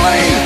Please.